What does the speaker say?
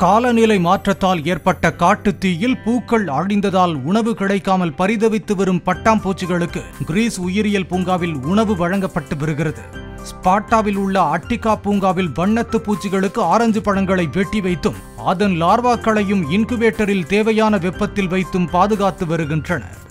காலநிலை மாற்றத்தால் ஏற்பட்ட காட்டுத் தீயில் பூக்கள் அழிந்ததால் உணவு கிடைக்காமல் பரிதவித்து வரும் பட்டாம்பூச்சிகளுக்கு கிரீஸ் உயிரியல் பூங்காவில் உணவு வழங்கப்பட்டு வருகிறது. ஸ்பாட்டாவில் உள்ள அட்டிகா பூங்காவில் வண்ணத்து பூச்சிகளுக்கு ஆரஞ்சு பழங்களை வெட்டி வைத்தும் அதன் லார்வாக்களையும் இன்குபேட்டரில் தேவையான வெப்பத்தில் வைத்தும் பாதுகாத்து வருகின்றனர்.